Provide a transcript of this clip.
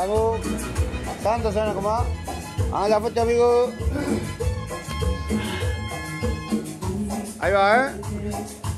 Hago. Tanto sana como. Ah, la foto, amigo. Ahí va, ¿eh?